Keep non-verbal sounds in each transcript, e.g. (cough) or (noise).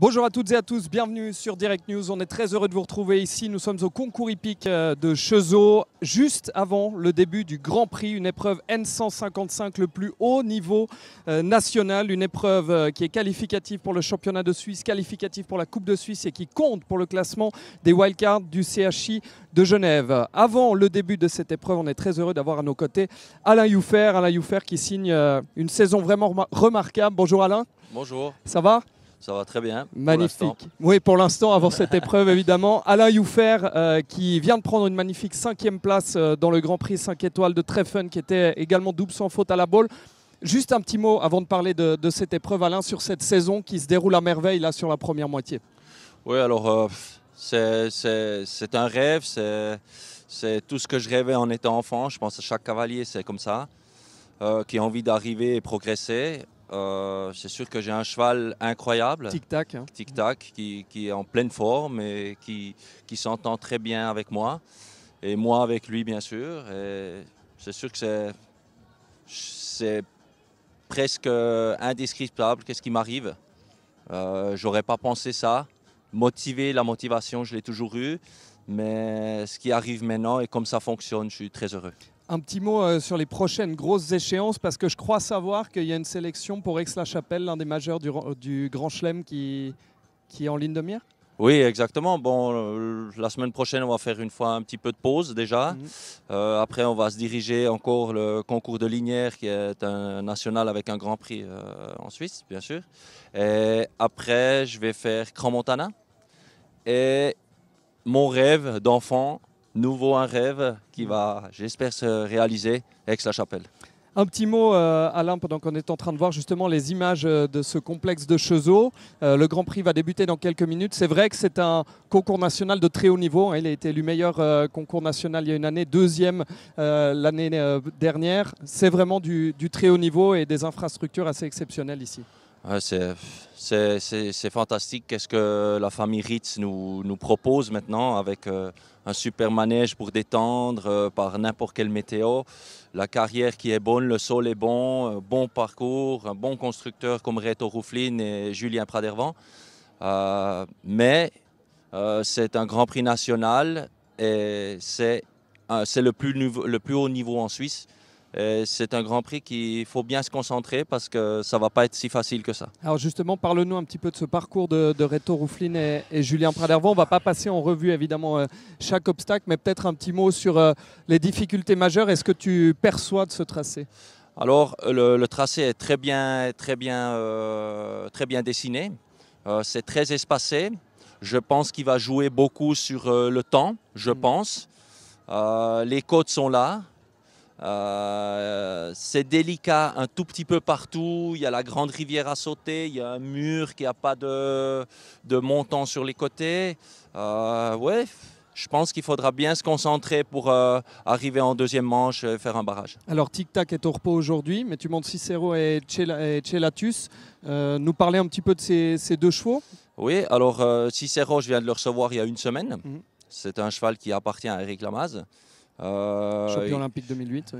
Bonjour à toutes et à tous, bienvenue sur Direct News. On est très heureux de vous retrouver ici. Nous sommes au concours hippique euh, de Chezeaux, juste avant le début du Grand Prix, une épreuve N155, le plus haut niveau euh, national, une épreuve euh, qui est qualificative pour le championnat de Suisse, qualificative pour la Coupe de Suisse et qui compte pour le classement des wildcards du CHI de Genève. Avant le début de cette épreuve, on est très heureux d'avoir à nos côtés Alain Youffer, Alain Youffer qui signe une saison vraiment remarquable. Bonjour Alain. Bonjour. Ça va? Ça va très bien. Magnifique. oui, pour l'instant, avant cette épreuve, (laughs) évidemment. Alain Youffer, euh, qui vient de prendre une magnifique cinquième place euh, dans le Grand Prix 5 étoiles de Treffen, qui était également double sans faute à la balle. Juste un petit mot avant de parler de, cette épreuve, Alain, sur cette saison qui se déroule à merveille là sur la première moitié. Oui, alors euh, c'est un rêve, c'est tout ce que je rêvais en étant enfant. Je pense que chaque cavalier, c'est comme ça, qui a envie d'arriver et progresser. Euh, c'est sûr que j'ai un cheval incroyable. Tic-tac. Hein. Tic-tac, qui, est en pleine forme et qui, qui s'entend très bien avec moi. Et moi avec lui, bien sûr. c'est sûr que c'est, presque indescriptible qu'est-ce qui m'arrive. Euh, j'aurais pas pensé ça. Motiver, la motivation, je l'ai toujours eu. Mais ce qui arrive maintenant et comme ça fonctionne, je suis très heureux. Un petit mot euh, sur les prochaines grosses échéances, parce que je crois savoir qu'il y a une sélection pour Aix-la-Chapelle, l'un des majeurs du, Grand Chelem qui, qui est en ligne de mire? Oui, exactement. Bon, euh, la semaine prochaine, on va faire une fois un petit peu de pause déjà. Mhm. Euh, après, on va se diriger encore le concours de Linière, qui est un national avec un Grand Prix en Suisse, bien sûr. Et après, je vais faire Grand Montana. Et mon rêve d'enfant, nouveau un rêve qui va, j'espère, se réaliser avec la chapelle. Un petit mot, euh, Alain, pendant qu'on est en train de voir justement les images euh, de ce complexe de Chezeaux. Euh, le Grand Prix va débuter dans quelques minutes. C'est vrai que c'est un concours national de très haut niveau. Hein. Il a été élu meilleur concours national il y a une année, deuxième l'année dernière. C'est vraiment du, très haut niveau et des infrastructures assez exceptionnelles ici. C'est fantastique. Qu'est-ce que la famille Ritz nous, propose maintenant avec un super manège pour détendre euh, par n'importe quelle météo. La carrière qui est bonne, le sol est bon, euh, bon parcours, un bon constructeur comme Reto Rouflin et Julien Pradervan. Euh, mais c'est un Grand Prix national et c'est le plus haut niveau en Suisse. C'est un Grand Prix qu'il faut bien se concentrer parce que ça ne va pas être si facile que ça. Alors justement, parle-nous un petit peu de ce parcours de, Reto Rouflin et, Julien Pradervan. On ne va pas passer en revue évidemment euh, chaque obstacle, mais peut-être un petit mot sur euh, les difficultés majeures. Est-ce que tu perçois de ce tracé? Alors le, tracé est très bien, très bien, euh, très bien dessiné. C'est très espacé. Je pense qu'il va jouer beaucoup sur le temps, je mm. pense. les côtes sont là. Euh, c'est délicat un tout petit peu partout. Il y a la grande rivière à sauter, il y a un mur qui n'a pas de, de, montant sur les côtés. Euh, ouais, je pense qu'il faudra bien se concentrer pour euh, arriver en deuxième manche et faire un barrage. Alors Tic Tac est au repos aujourd'hui, mais tu montes Cicero et Chelatus. nous parler un petit peu de ces, ces deux chevaux Oui, alors Cicero, je viens de le recevoir il y a une semaine. Mhm. C'est un cheval qui appartient à Eric Lamaze. Euh, Champion olympique 2008.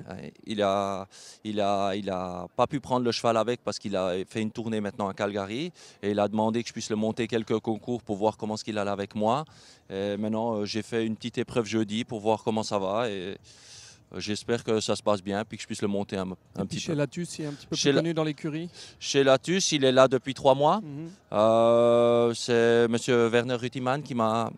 Il a, il a, il a pas pu prendre le cheval avec parce qu'il a fait une tournée maintenant à Calgary et il a demandé que je puisse le monter quelques concours pour voir comment ce qu'il allait avec moi. Et maintenant, euh, j'ai fait une petite épreuve jeudi pour voir comment ça va et euh, J'espère que ça se passe bien puis que je puisse le monter un, un petit chez peu. Latus, il est un petit peu plus connu dans l'écurie Chez Latus, il est là depuis trois mois. Mhm. c'est M. Werner Rutiman qui m'a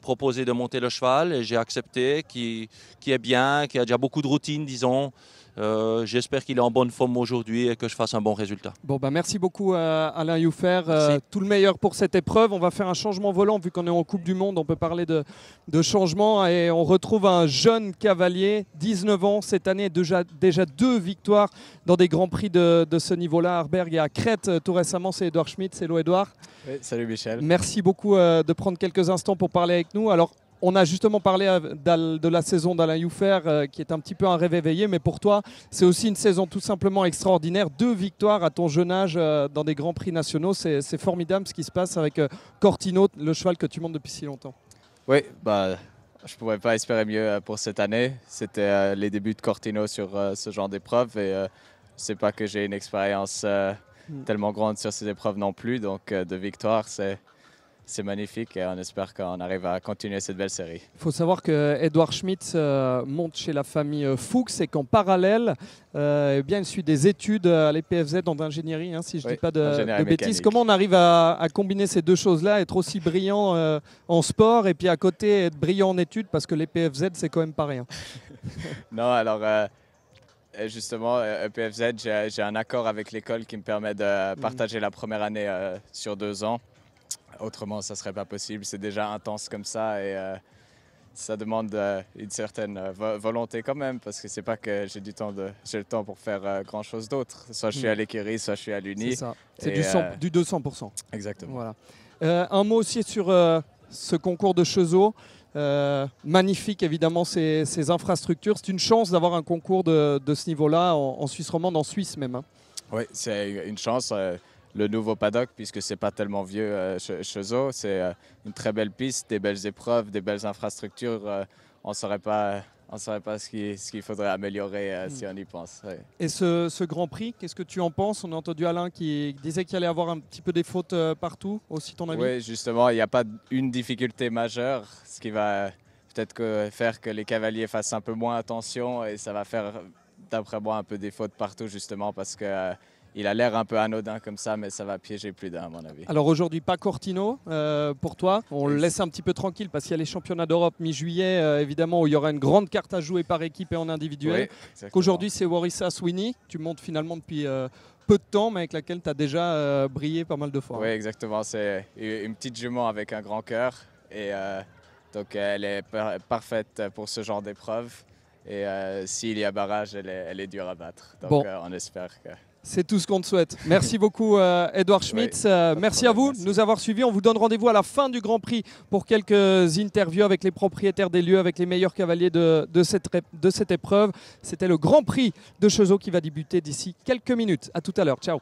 proposé de monter le cheval et j'ai accepté, qui, qui est bien, qui a déjà beaucoup de routine, disons. Euh, j'espère qu'il est en bonne forme aujourd'hui et que je fasse un bon résultat. Bon, bah merci beaucoup à Alain Youffer. Euh, tout le meilleur pour cette épreuve. On va faire un changement volant vu qu'on est en Coupe du Monde. On peut parler de, de, changement et on retrouve un jeune cavalier, 19 ans cette année, déjà, déjà deux victoires dans des grands prix de, de ce niveau-là. à Arberg et à Crète. Tout récemment, c'est Edouard Schmidt. C'est Edouard. Oui, salut Michel. Merci beaucoup euh, de prendre quelques instants pour parler avec nous. Alors, on a justement parlé de la saison d'Alain Youffer, euh, qui est un petit peu un rêve éveillé, mais pour toi, c'est aussi une saison tout simplement extraordinaire. Deux victoires à ton jeune âge euh, dans des grands prix nationaux. C'est formidable ce qui se passe avec euh, Cortino, le cheval que tu montes depuis si longtemps. Oui, bah, je ne pouvais pas espérer mieux pour cette année. C'était les débuts de Cortino sur ce genre d'épreuve et c'est pas que j'ai une expérience mm. tellement grande sur ces épreuves non plus. Donc, de victoire, c'est c'est magnifique et on espère qu'on arrive à continuer cette belle série. Il faut savoir que Edouard Schmidt euh, monte chez la famille euh, Fuchs et qu'en parallèle, euh, eh bien, il suit des études à l'EPFZ en ingénierie, hein, si je ne dis pas de, bêtises. Comment on arrive à, combiner ces deux choses-là, être aussi brillant en sport et puis à côté être brillant en études parce que l'EPFZ, c'est quand même pas rien (laughs) Non, alors justement, EPFZ, j'ai un accord avec l'école qui me permet de mhm. partager la première année sur deux ans. Autrement, ça ne serait pas possible. C'est déjà intense comme ça et euh, ça demande euh, une certaine euh, volonté quand même parce que c'est pas que j'ai du temps de j'ai le temps pour faire grand chose d'autre. Soit je suis à mm. l'écurie, soit je suis à l'Uni. C'est ça. C'est du, du 200%. Exactement. Voilà. un mot aussi sur ce concours de Chezeaux. magnifique évidemment ces, ces infrastructures. C'est une chance d'avoir un concours de, de ce niveau-là en, Suisse romande, en Suisse même. Hein. Oui, c'est une chance le nouveau paddock, puisque c'est pas tellement vieux euh, chez eux. C'est euh, une très belle piste, des belles épreuves, des belles infrastructures. Euh, on ne saurait pas, on saurait pas ce qu'il faudrait améliorer hmm. si on y pense. Et ce, ce, Grand Prix, qu'est-ce que tu en penses? On a entendu Alain qui disait qu'il allait avoir un petit peu des fautes partout, aussi ton avis? Oui, justement, il n'y a pas une difficulté majeure, ce qui va peut-être que faire que les cavaliers fassent un peu moins attention et ça va faire, d'après moi, un peu des fautes partout, justement, parce que il a l'air un peu anodin comme ça, mais ça va piéger plus d'un, à mon avis. Alors aujourd'hui, pas Cortino euh, pour toi. On le laisse un petit peu tranquille parce qu'il y a les championnats d'Europe mi-juillet, euh, évidemment, où il y aura une grande carte à jouer par équipe et en individuel. Aujourd'hui, c'est Warissa Sweeney. Tu montes finalement depuis euh, peu de temps, mais avec laquelle tu as déjà brillé pas mal de fois. Oui, exactement. C'est une petite jument avec un grand cœur. Et donc, elle est parfaite pour ce genre d'épreuve. Et s'il y a barrage, elle est, elle est dure à battre. Donc, on espère que. C'est tout ce qu'on te souhaite. Merci (laughs) beaucoup, euh, Edouard Schmitz. Euh, merci à vous de nous avoir suivis. On vous donne rendez-vous à la fin du Grand Prix pour quelques interviews avec les propriétaires des lieux, avec les meilleurs cavaliers de, cette, de cette épreuve. C'était le Grand Prix de Chezeaux qui va débuter d'ici quelques minutes. À tout à l'heure. Ciao.